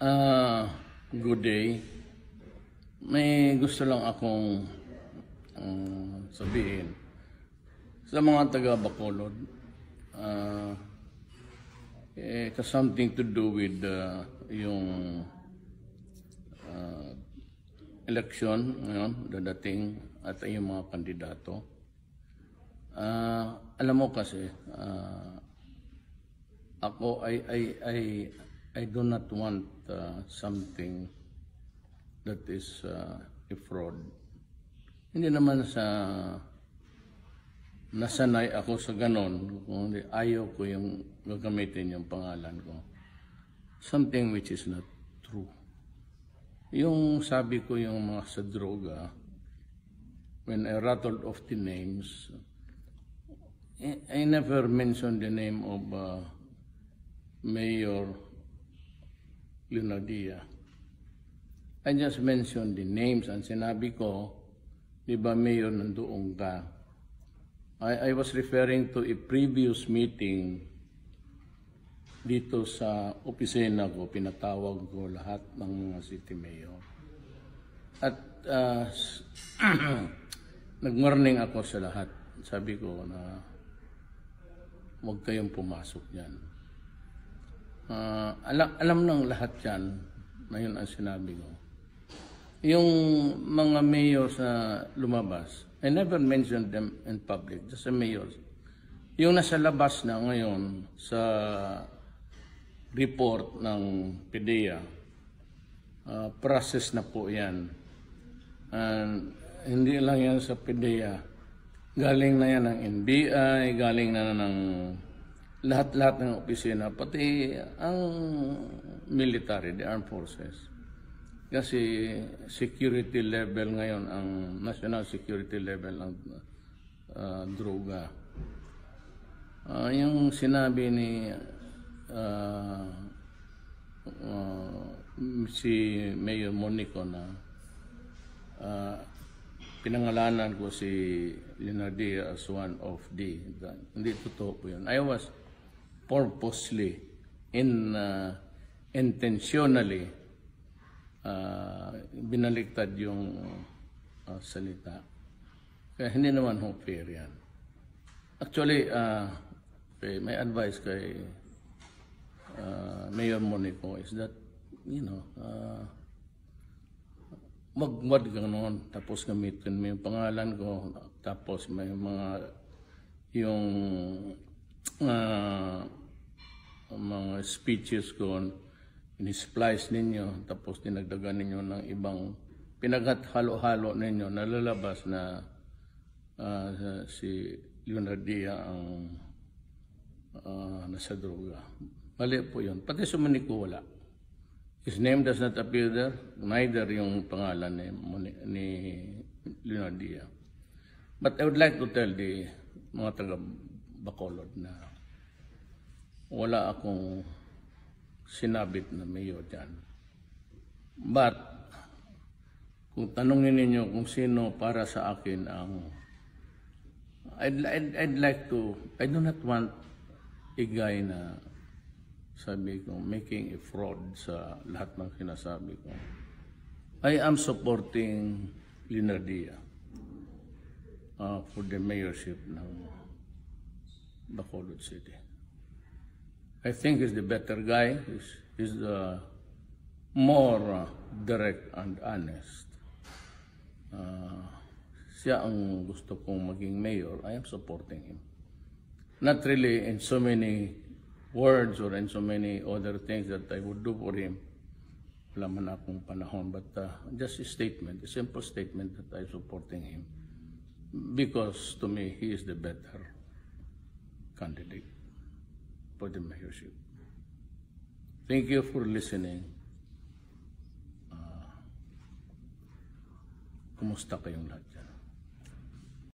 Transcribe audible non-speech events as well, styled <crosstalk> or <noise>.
Ah, good day. May gusto lang akong ah, sabihin sa mga taga Bacolod. Ah, it has something to do with ah, yung ah, election ngayon, dadating at yung mga kandidato. Ah, alam mo kasi, ah, ako I I I I do not want uh, something that is uh, a fraud. Hindi naman sa nasanay ako sa ganon, kundi ayaw ko yung gagamitin yung pangalan ko. Something which is not true. Yung sabi ko yung mga sa droga, when I rattled off the names, I, never mentioned the name of uh, Mayor Leonardia. I just mentioned the names and sinabi ko, di ba Mayor nandoon ka? I, I was referring to a previous meeting dito sa opisina ko, pinatawag ko lahat ng mga city mayor. At <clears throat> uh, nag-warning ako sa lahat. Sabi ko na huwag kayong pumasok dyan. Ah, alam, alam ng lahat yan na yun ang sinabi ko. Yung mga mayor sa lumabas, I never mentioned them in public, just the mayors. Yung nasa labas na ngayon sa report ng PDEA, ah, process na po yan. And hindi lang yan sa PDEA, galing na yan ng NBI, galing na ng lahat-lahat ng opisina, pati ang military, the armed forces. Kasi security level ngayon, ang national security level ng ah, droga. Ah, yung sinabi ni ah, ah, si Mayor Monico na ah, pinangalanan ko si Leonardia as one of the, hindi totoo po yun. I was purposely, in, uh, intentionally, uh, binaliktad yung uh, salita. Kaya hindi naman ho fair yan. Actually, uh, may advice kay uh, Mayor Monico is that, you know, uh, magwad ka noon, tapos gamitin mo yung pangalan ko, tapos may mga yung ah, mga speeches ko, in-splice ninyo, tapos dinagdagan ninyo ng ibang pinaghalo-halo ninyo, nalalabas na ah, si Leonardia ang ah, nasa droga. Mali po yun. Pati sumani ko wala. His name does not appear there, neither yung pangalan ni, ni Leonardia. But I would like to tell the mga taga Bacolod na wala akong sinabit na mayor dyan. But, kung tanungin ninyo kung sino para sa akin ang I'd, I'd, I'd like to, I do not want a guy na sabi ko, making a fraud sa lahat ng sinasabi ko. I am supporting Linardia uh, for the mayorship ng Bacolod City. I think he's the better guy. He's, he's the more uh, direct and honest. Uh, siya ang gusto kong maging mayor. I am supporting him. Not really in so many words or in so many other things that I would do for him. Wala man akong panahon. But uh, just a statement, a simple statement that I'm supporting him. Because to me, he is the better for the. Thank you for listening. Uh, kumusta kayong lahat dyan?